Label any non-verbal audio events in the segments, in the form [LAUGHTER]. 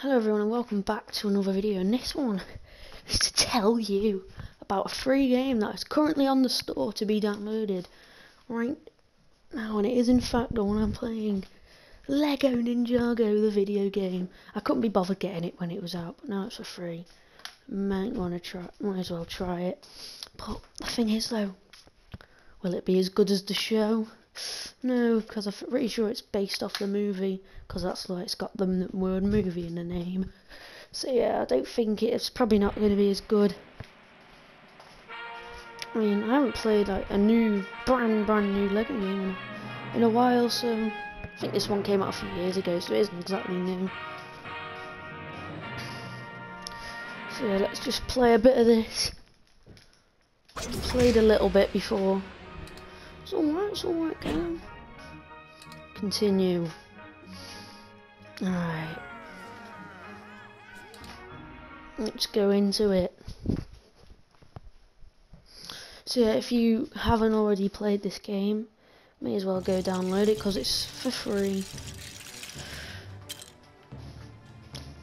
Hello everyone and welcome back to another video and this one is to tell you about a free game that is currently on the store to be downloaded right now and it is in fact the one I'm playing Lego Ninjago the video game. I couldn't be bothered getting it when it was out but now it's for free. Might wanna try might as well try it. But the thing is though, will it be as good as the show? No, because I'm pretty sure it's based off the movie, because that's like it's got the word movie in the name. So yeah, I don't think it's probably not going to be as good. I mean, I haven't played like a new, brand, brand new Lego game in a, in a while, so I think this one came out a few years ago, so it isn't exactly new. So yeah, let's just play a bit of this. Played a little bit before. It's alright, it's alright, game. Continue. Alright. Let's go into it. So yeah, if you haven't already played this game, may as well go download it because it's for free.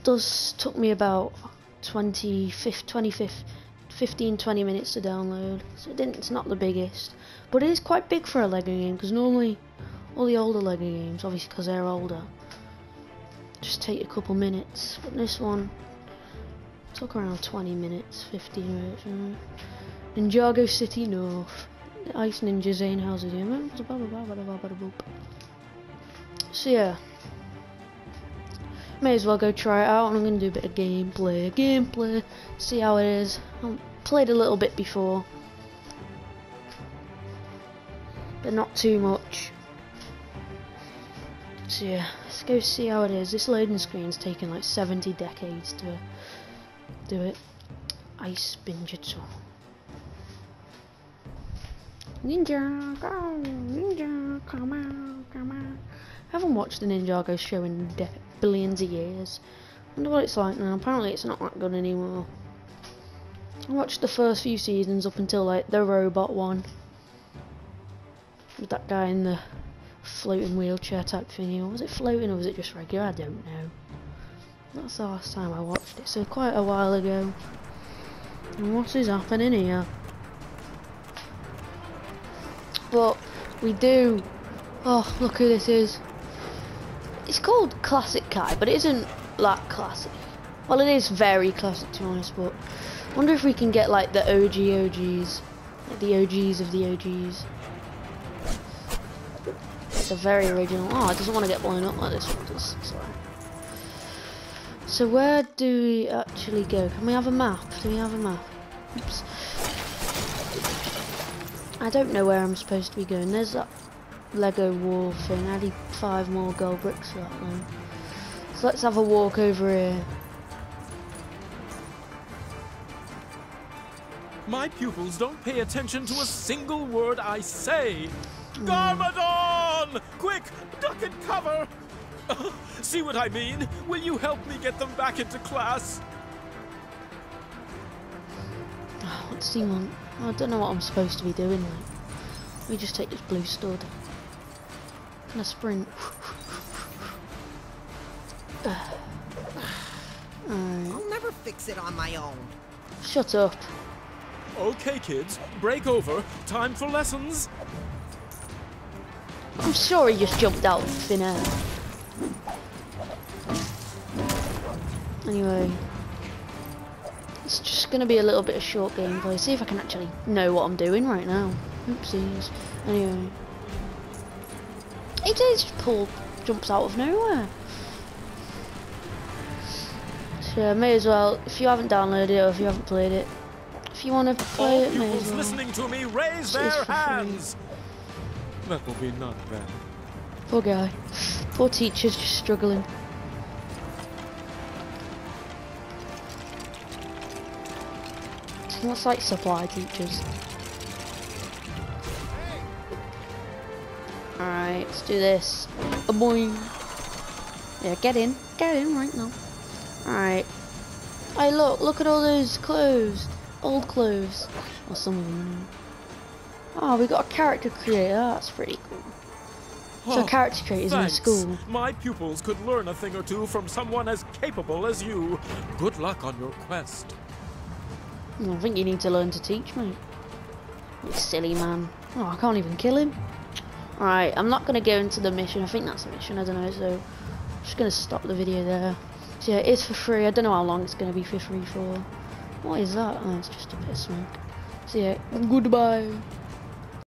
Does took me about 20, 25, 15, 20 minutes to download, so it didn't, it's not the biggest. But it is quite big for a Lego game, because normally all the older Lego games, obviously because they're older, just take a couple minutes. But this one took around 20 minutes, 15 minutes. Ninjago City North. Ice Ninja Zane houses here. So yeah. May as well go try it out I'm going to do a bit of gameplay. Gameplay. See how it is. I played a little bit before but not too much. So yeah, let's go see how it is. This loading screen's taken like 70 decades to do it. Ice Binjutsu. Ninja, go! Ninja, come on, come on. I haven't watched the Ninjago show in billions of years. wonder what it's like now. Apparently it's not that good anymore. I watched the first few seasons up until like the robot one with that guy in the floating wheelchair type thingy. was it floating or was it just regular? I don't know. That's the last time I watched it, so quite a while ago. And what is happening here? But we do. Oh, look who this is. It's called Classic Kai, but it isn't like classic. Well, it is very classic to be honest, but I wonder if we can get like the OG OGs, like the OGs of the OGs. It's a very original. Oh, it doesn't want to get blown up like this one does. Sorry. So where do we actually go? Can we have a map? Do we have a map? Oops. I don't know where I'm supposed to be going. There's that Lego wall thing. I need five more gold bricks for that one. So let's have a walk over here. My pupils don't pay attention to a single word I say. Mm. Garmadon! Quick, duck and cover! [LAUGHS] see what I mean? Will you help me get them back into class? What's he want? I don't know what I'm supposed to be doing. Like, let me just take this blue stud. Can I sprint? I'll never fix it on my own. Shut up. Okay, kids, break over. Time for lessons. I'm sure he just jumped out of thin air. Anyway, it's just going to be a little bit of short gameplay. See if I can actually know what I'm doing right now. Oopsies. Anyway. He just pull jumps out of nowhere. So yeah, may as well, if you haven't downloaded it or if you haven't played it, if you want to play All it, may as well. listening to me, raise their hands. Free. That will be not bad. Poor guy. Poor teacher's just struggling. What's like supply teachers? Alright, let's do this. A boy. Yeah, get in. Get in right now. Alright. Hey look, look at all those clothes. Old clothes. Or some of them. Oh, we got a character creator. That's pretty cool. So Oh, character creators in school. My pupils could learn a thing or two from someone as capable as you. Good luck on your quest. I think you need to learn to teach, mate. You silly man. Oh, I can't even kill him. Alright, I'm not going to go into the mission. I think that's the mission, I don't know. So, I'm just going to stop the video there. So, yeah, it is for free. I don't know how long it's going to be for free for. What is that? Oh, it's just a bit of smoke. So, yeah, goodbye.